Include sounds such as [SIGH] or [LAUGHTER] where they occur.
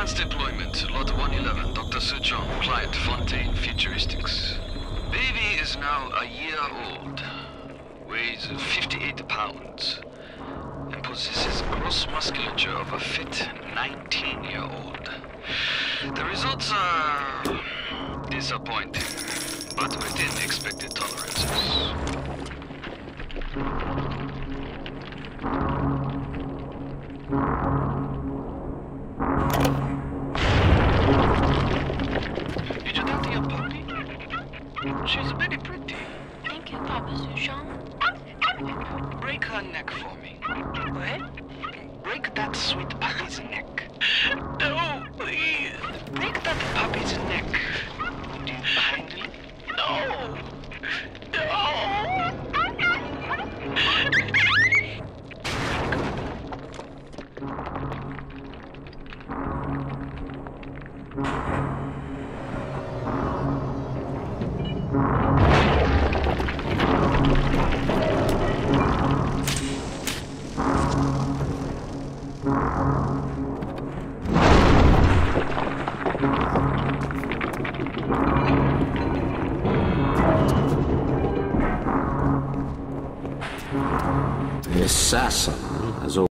Advanced deployment, lot 111, Dr. Suchong, client Fontaine Futuristics. Baby is now a year old, weighs 58 pounds, and possesses gross musculature of a fit 19-year-old. The results are disappointing, but within expected tolerances. She's very pretty. Thank you, Papa Suchong. Break her neck for me. What? Break that sweet puppy's neck. [LAUGHS] No, please. Break that puppy's neck. The assassin